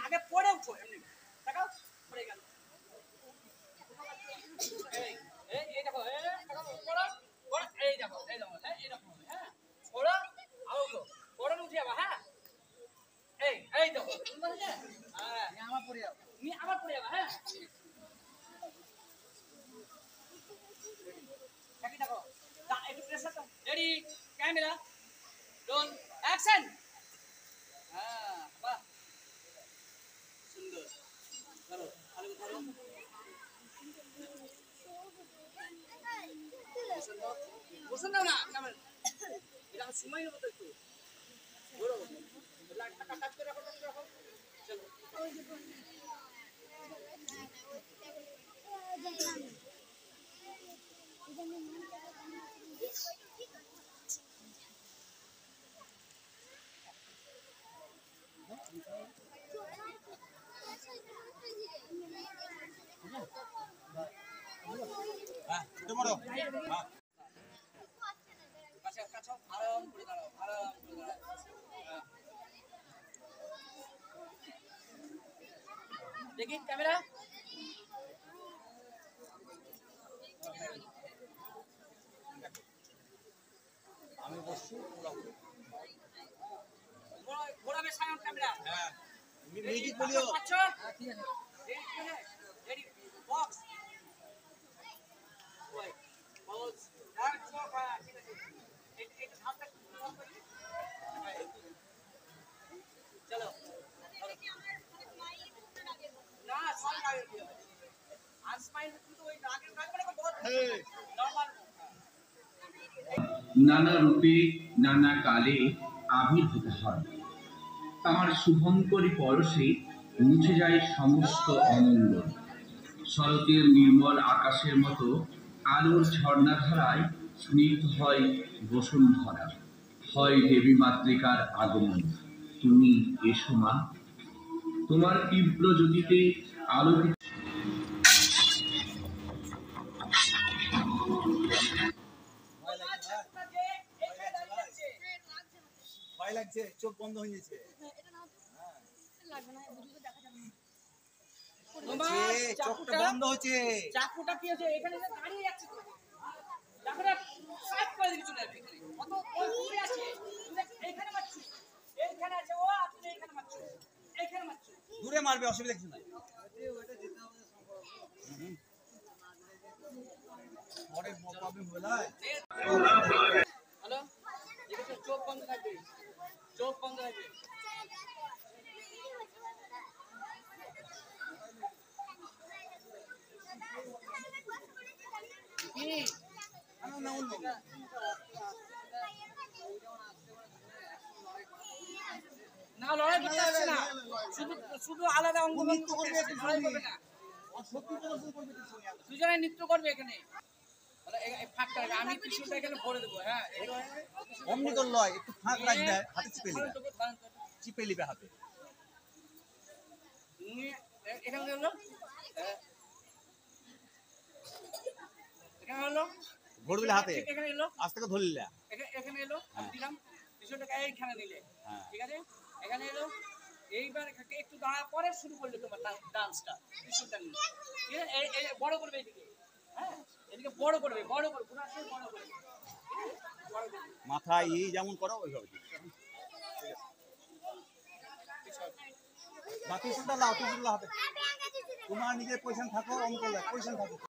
আগে পড়ে উঠো এমনি। দেখাও পড়ে গেল। এই দেখো এই দেখো পড়ো পড়ো এই দেখো এই দেখো হ্যাঁ হ্যাঁ পড়ো উঠো পড়ো উঠে যাবা হ্যাঁ। এই এই দেখো হ্যাঁ আমার পড়ে তুমি আবার পড়ে যাবা হ্যাঁ। দেখি একটু প্রেসার রেডি ক্যামেরা বসুন দাও না ক্যামেরা এটা আমার সময় নেব তো একটু ধরো লাইটটা কাট করে রাখো টাচ করে রাখো চলো কাছে কাছে আরাম করে দাঁড়াও আরাম করে দাঁড়াও হ্যাঁ। দেখি ক্যামেরা আমি বসছি ঘোরাবে সায়ন ক্যামেরা হ্যাঁ মিউজিক বলিও আচ্ছা ঠিক আছে রেডি বক্স ওই বক্স আর চোখ হ্যাঁ ঠিক আছে এই এই হাতটা বন্ধ করি হ্যাঁ, এই। চলো না সব আগে দিয়ে আর স্মাইল কিন্তু ওই আগের কাজ করে বহুত নরমাল নানা রূপে, নানা কালে আবির্ভূত হয়। তাহার শুভঙ্করী পরশে মুছে যায় সমস্ত অমঙ্গল শরতের নির্মল আকাশের মতো আলোর ঝর্ণাধারায় স্নিগ্ধ হয় বসুন্ধরা। হয় দেবী মাতৃকার আগমন। তুমি এসো মা। তোমার তীব্র জ্যোতিতে আলোকিত ভয় লাগছে চোখ বন্ধ হয়ে গেছে। চোখটা বন্ধ হচ্ছে। চাকুটা কি হয়েছে এখানে দাঁড়িয়ে যাচ্ছে চাকুটা সাইড করে দিকে চলে যাবে এখানে। অত ওই দূরে আছে তুমি এইখানে মারছো এইখানে আছে ও আর তুমি এইখানে মারছো এইখানে দূরে মারবে অসুবিধা কিছু নাই। হ্যালো? চোখ বন্ধ থাকবে? চোখ বন্ধ থাকবে? না, না, লড়াই করতে আসছে না? শুধু শুধু আলাদা অঙ্গ নৃত্য করবে একটু লড়াই করবে না। সত্যি করে শুরু করবে তো সঙ্গে। দুজনে নৃত্য করবে এখানে। আমি ভরে দেবো হ্যাঁ? অমনি তো লয় একটু ফাঁক রাখবে হাতে চিপে নিবে। তো, ধরেন তো। চিপে নিবে হাতে। এখানে হলো হ্যাঁ। এখানে হাতে। এখানে এলো। আজ থেকে ধরলিলা এখানে- এখানে এলো আমি ত্রিশুলটাকে এইখানে নিলে হ্যাঁ। ঠিক আছে? এখানে এলো। এইবার একটু দাঁড়া পরে শুরু করলে তোমার ডান্সটা ত্রিশুলটা নিয়ে ঠিক আছে? বড় করবে এদিকে। হ্যাঁ? এদিকে বড় করবে বড় করবে পুরো আসলে বড় করবে? মাথায় এই যেমন করো ওইভাবে। বাকি শুনটা লাও তুই হাতে। তোমার নিজের পয়সা থাকো অঙ্ক পয়সা থাকো।